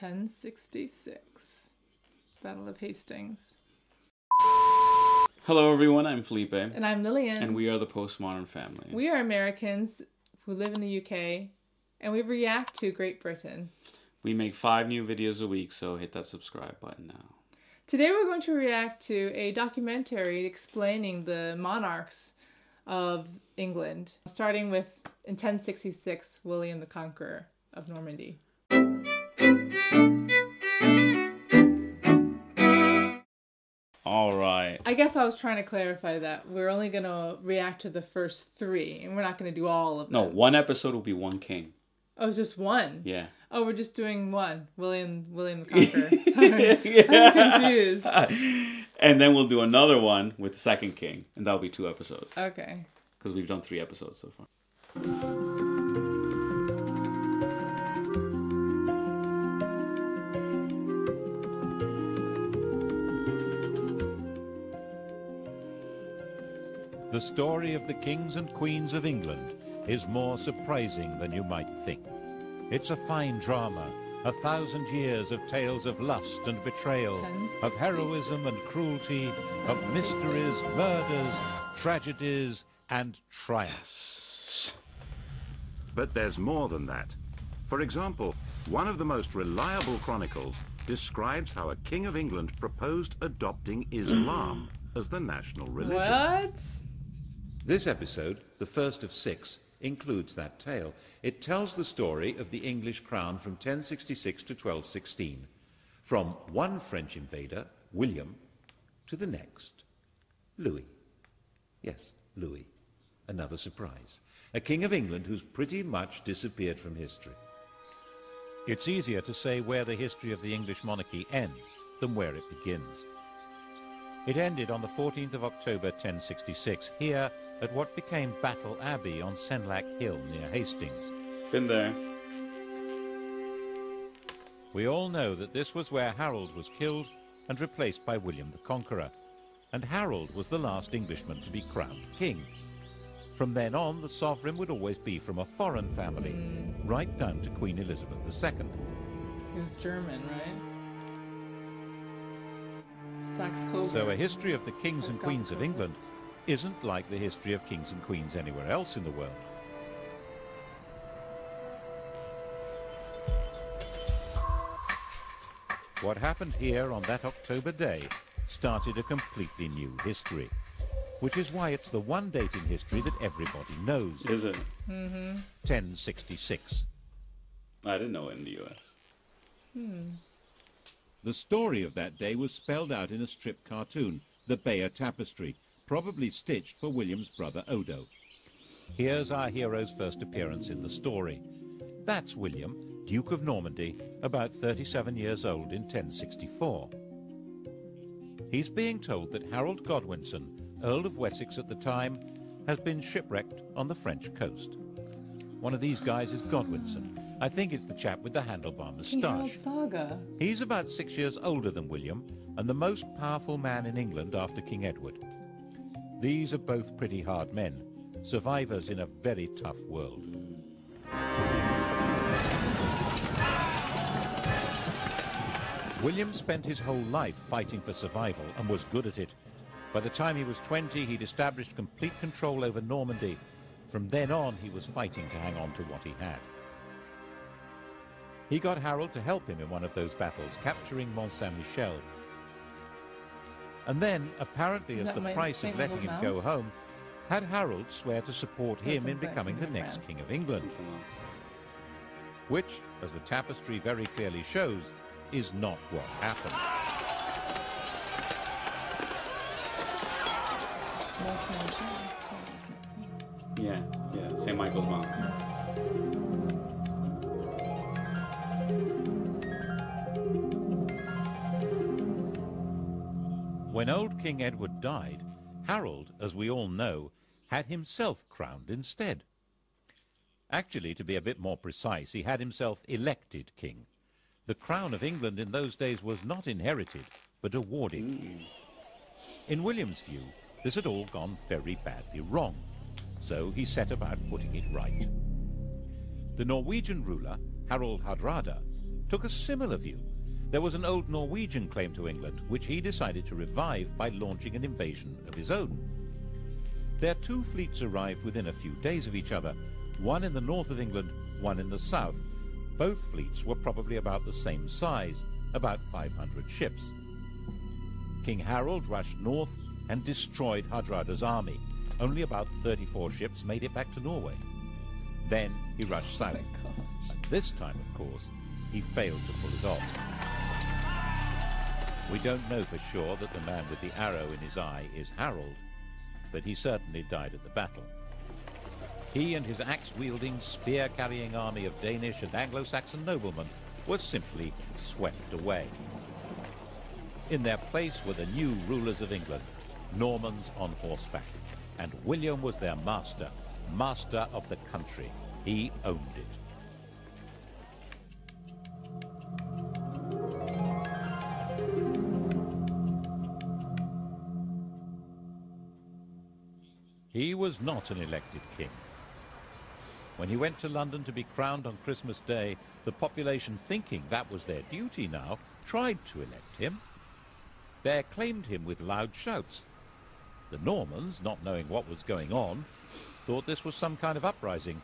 1066. Battle of Hastings. Hello, everyone. I'm Felipe, And I'm Lillian. and we are the Postmodern Family. We are Americans who live in the UK and we react to Great Britain. We make five new videos a week, so hit that subscribe button now. Today we're going to react to a documentary explaining the monarchs of England, starting with in 1066 William the Conqueror of Normandy. I guess I was trying to clarify that we're only going to react to the first three and we're not going to do all of them. No, one episode will be one king. Oh, it's just one. Yeah. Oh, we're just doing one. William William the Conqueror. Sorry. I'm confused. and then we'll do another one with the second king, and that'll be two episodes Okay. because we've done three episodes so far. The story of the kings and queens of England is more surprising than you might think. It's a fine drama, a thousand years of tales of lust and betrayal, of heroism and cruelty, of mysteries, murders, tragedies, and triumphs. But there's more than that. For example, one of the most reliable chronicles describes how a king of England proposed adopting Islam as the national religion. What? This episode, the first of six, includes that tale. It tells the story of the English crown from 1066 to 1216, from one French invader, William, to the next, Louis. Yes, Louis. Another surprise. A king of England who's pretty much disappeared from history. It's easier to say where the history of the English monarchy ends than where it begins. It ended on the 14th of October 1066, here at what became Battle Abbey on Senlac Hill near Hastings. Been there. We all know that this was where Harold was killed and replaced by William the Conqueror. And Harold was the last Englishman to be crowned king. From then on, the sovereign would always be from a foreign family, right down to Queen Elizabeth II. He was German, right? Saxe Coburg. So a history of the kings and queens of England isn't like the history of kings and queens anywhere else in the world. What happened here on that October day started a completely new history, which is why it's the one date in history that everybody knows, Is it? Mm-hmm. 1066. I didn't know it in the U.S. The story of that day was spelled out in a strip cartoon, the Bayeux Tapestry, probably stitched for William's brother Odo. Here's our hero's first appearance in the story. That's William, Duke of Normandy, about 37 years old in 1064. He's being told that Harold Godwinson, Earl of Wessex at the time, has been shipwrecked on the French coast. One of these guys is Godwinson. I think it's the chap with the handlebar moustache. Saga. He's about six years older than William and the most powerful man in England after King Edward. These are both pretty hard men, survivors in a very tough world. William spent his whole life fighting for survival and was good at it. By the time he was 20, he'd established complete control over Normandy. From then on, he was fighting to hang on to what he had. He got Harold to help him in one of those battles, capturing Mont Saint Michel. And then, apparently as That the might- price of letting him Michael's go home, had Harold swear to support That's him in in becoming the next France. King of England, which, as the tapestry very clearly shows, is not what happened. Yeah, yeah. St. Michael's Mount. When old King Edward died, Harold, as we all know, had himself crowned instead. Actually, to be a bit more precise, he had himself elected king. The crown of England in those days was not inherited, but awarded. Mm. In William's view, this had all gone very badly wrong, so he set about putting it right. The Norwegian ruler, Harald Hardrada, took a similar view. There was an old Norwegian claim to England, which he decided to revive by launching an invasion of his own. Their two fleets arrived within a few days of each other, one in the north of England, one in the south. Both fleets were probably about the same size, about 500 ships. King Harold rushed north and destroyed Hardrada's army. Only about 34 ships made it back to Norway. Then he rushed south. Oh and this time, of course, he failed to pull it off. We don't know for sure that the man with the arrow in his eye is Harold, but he certainly died at the battle. He and his axe-wielding, spear-carrying army of Danish and Anglo-Saxon noblemen were simply swept away. In their place were the new rulers of England, Normans on horseback. And William was their master, master of the country. He owned it. He was not an elected king. When he went to London to be crowned on Christmas Day, the population, thinking that was their duty now, tried to elect him. They acclaimed him with loud shouts. The Normans, not knowing what was going on, thought this was some kind of uprising.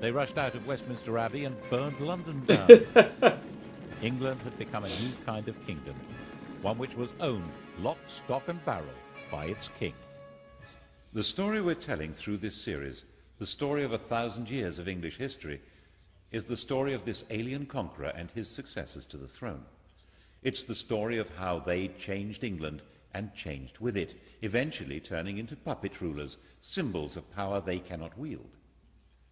They rushed out of Westminster Abbey and burned London down. England had become a new kind of kingdom, one which was owned lock, stock and barrel by its king. The story we're telling through this series, the story of a thousand years of English history, is the story of this alien conqueror and his successors to the throne. It's the story of how they changed England and changed with it, eventually turning into puppet rulers, symbols of power they cannot wield.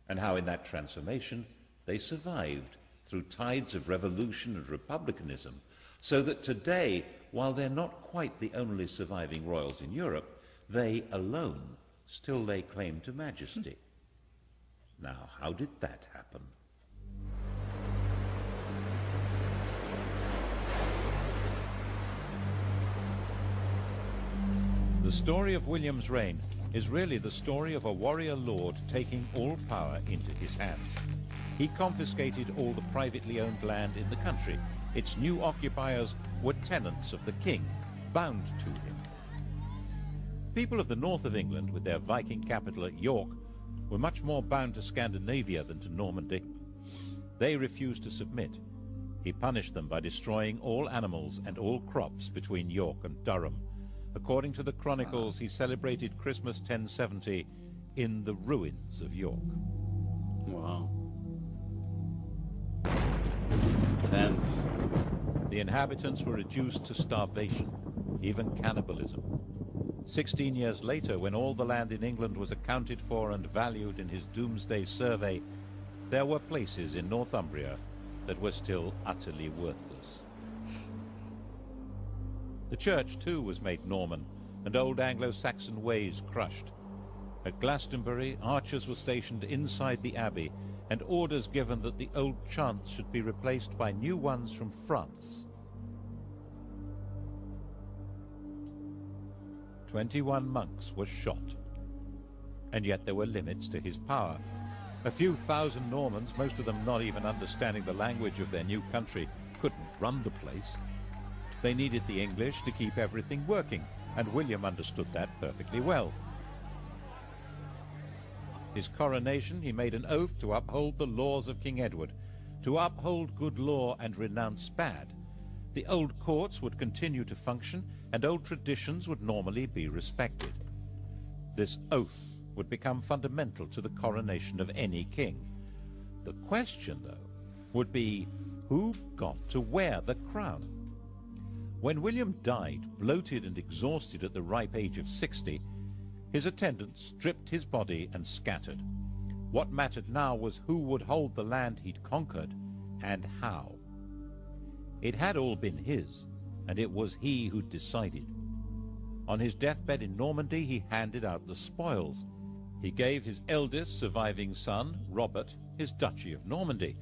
And how in that transformation they survived through tides of revolution and republicanism, so that today, while they're not quite the only surviving royals in Europe, they alone still lay claim to majesty. Hmm. Now, how did that happen? The story of William's reign is really the story of a warrior lord taking all power into his hands. He confiscated all the privately owned land in the country. Its new occupiers were tenants of the king, bound to him. People of the north of England, with their Viking capital at York, were much more bound to Scandinavia than to Normandy. They refused to submit. He punished them by destroying all animals and all crops between York and Durham, According to the chronicles, he celebrated Christmas 1070 in the ruins of York. Wow. Tense. The inhabitants were reduced to starvation, even cannibalism. Sixteen years later, when all the land in England was accounted for and valued in his Domesday survey, there were places in Northumbria that were still utterly worthless. The church, too, was made Norman, and old Anglo-Saxon ways crushed. At Glastonbury, archers were stationed inside the abbey, and orders given that the old chants should be replaced by new ones from France. Twenty-one monks were shot. And yet there were limits to his power. A few thousand Normans, most of them not even understanding the language of their new country, couldn't run the place. They needed the English to keep everything working, and William understood that perfectly well. His coronation, he made an oath to uphold the laws of King Edward, to uphold good law and renounce bad. The old courts would continue to function, and old traditions would normally be respected. This oath would become fundamental to the coronation of any king. The question, though, would be who got to wear the crown? When William died, bloated and exhausted at the ripe age of 60, his attendants stripped his body and scattered. What mattered now was who would hold the land he'd conquered, and how. It had all been his, and it was he who'd decided. On his deathbed in Normandy, he handed out the spoils. He gave his eldest surviving son, Robert, his duchy of Normandy,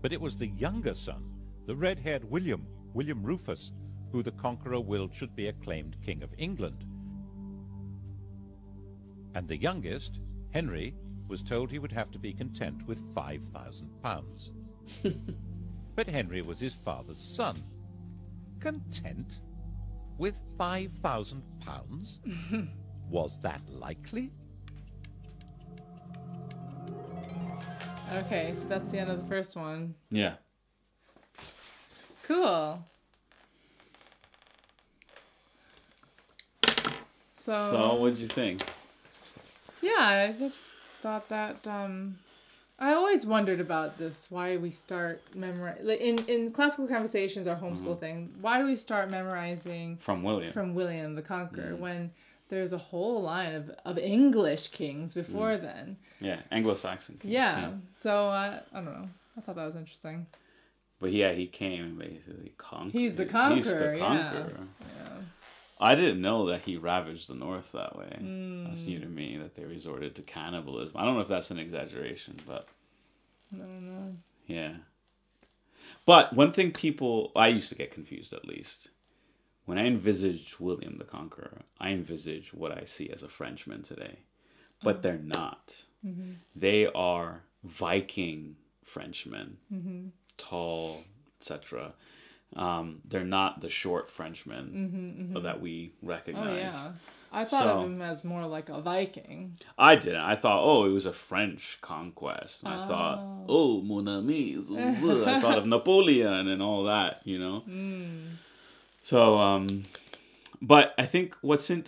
but it was the younger son, the red-haired William, William Rufus, who the conqueror willed should be acclaimed King of England. And the youngest, Henry, was told he would have to be content with £5,000. but Henry was his father's son. Content with £5,000? was that likely? Okay, so that's the end of the first one. Yeah. Cool. So, So, what'd you think? Yeah, I just thought that um, I always wondered about this. Why we start memorizing like in in classical conversations, our homeschool Mm-hmm. thing. Why do we start memorizing From William. from William the Conqueror Mm. when there's a whole line of, of English kings before Mm. then? yeah, Anglo-Saxon. kings, Yeah. So uh, I don't know. I thought that was interesting. But yeah, he came and basically conquered. He's the He's conqueror, yeah. conqueror. Yeah. I didn't know that he ravaged the north that way. That's Mm. new to hmm. me that they resorted to cannibalism. I don't know if that's an exaggeration, but I don't know. yeah. But one thing people, I used to get confused at least. When I envisage William the Conqueror, I envisage what I see as a Frenchman today. But mm-hmm. they're not. Mm-hmm. They are Viking Frenchmen, mm-hmm. tall, etc. Um, they're not the short Frenchmen that we recognize. Oh yeah. I thought So- of him as more like a Viking. I didn't. I thought, oh, it was a French conquest. And I thought, oh, mon ami. I thought of Napoleon and all that, you know. So, um, but I think what's in,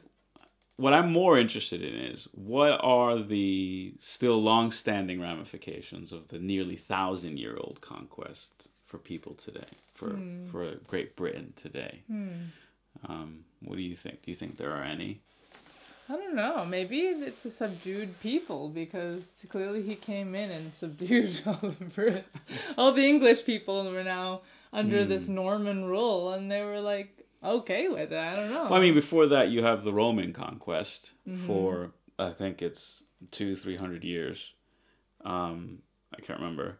what I'm more interested in is what are the still long-standing ramifications of the nearly thousand-year-old conquest for people today, for for Great Britain today. Um, what do you think? Do you think there are any? I don't know. Maybe it's a subdued people because clearly he came in and subdued all the Brit- all the English people were now under Hmm. this Norman rule, and they were like okay with it. I don't know. Well, I mean, before that, you have the Roman conquest for I think it's two, three hundred years. Um, I can't remember.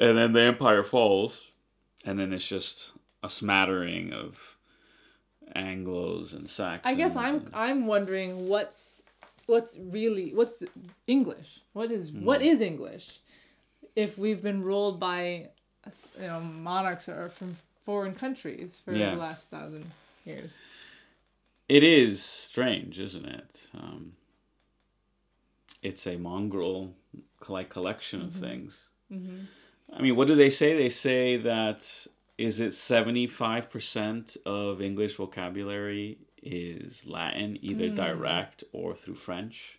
And then the empire falls, and then it's just a smattering of Anglos and Saxons. I guess I'm and- I'm wondering what's what's really what's English? What is what Hmm. is English? If we've been ruled by you know monarchs are from foreign countries for Yeah. the last thousand years. It is strange, isn't it? Um, it's a mongrel like collection of things. I mean, what do they say? They say that is it seventy five percent of English vocabulary is Latin, either hmm. direct or through French,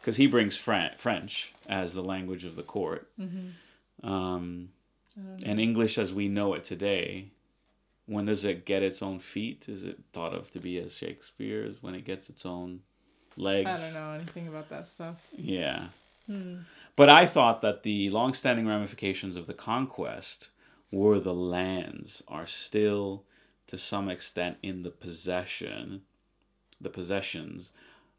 because he brings Fran- French as the language of the court. Mm-hmm. Um, um, and English as we know it today, when does it get its own feet? Is it thought of to be as Shakespeare's when it gets its own legs? I don't know anything about that stuff. Yeah. But I thought that the long-standing ramifications of the conquest were the lands are still to some extent in the possession the possessions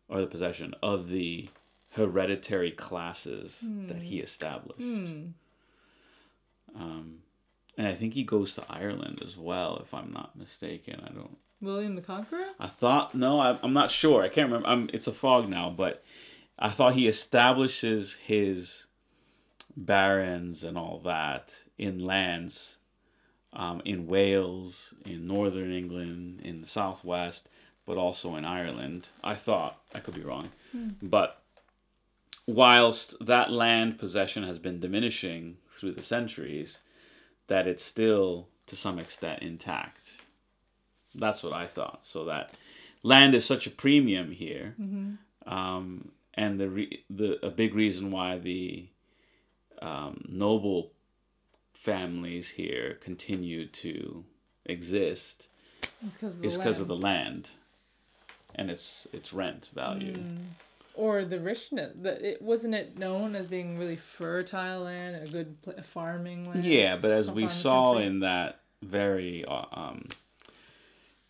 or the possession of the hereditary classes that he established. Um, and I think he goes to Ireland as well, if I'm not mistaken. I don't William the Conqueror? I thought no, I, I'm not sure. I can't remember. I'm, it's a fog now, but I thought he establishes his barons and all that in lands um, in Wales, in northern England, in the southwest, but also in Ireland. I thought I could be wrong, but whilst that land possession has been diminishing through the centuries, that it's still to some extent intact. That's what I thought. So that land is such a premium here, um, and the re- the a big reason why the um, noble families here continue to exist It's because of is because of the land and its its rent value. or the richness. The, it wasn't it known as being really fertile land and a good pl- farming land. Yeah, but as we saw country. in that very, uh, um,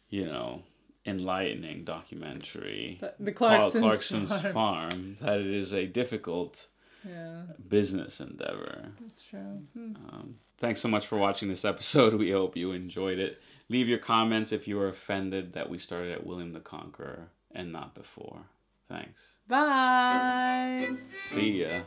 you know, enlightening documentary, The- Clarkson's Clarkson's Farm. farm. that it is a difficult Yeah, business endeavor. that's true. Hmm. Um, thanks so much for watching this episode. We hope you enjoyed it. Leave your comments if you were offended that we started at William the Conqueror and not before. Thanks. Bye. See ya.